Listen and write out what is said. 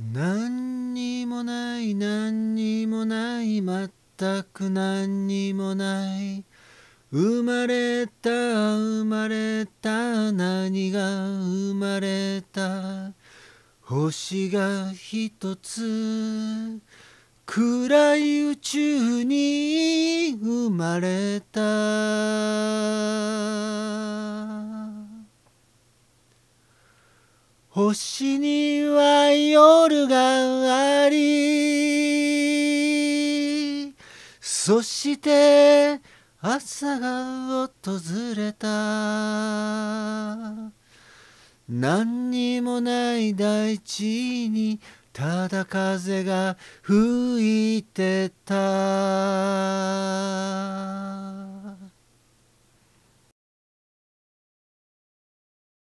何にもない何にもない全く何にもない。生まれた生まれた何が生まれた。星が一つ。暗い宇宙に生まれた。星には夜がありそして朝が訪れた。何にもない大地にただ風が吹いてた。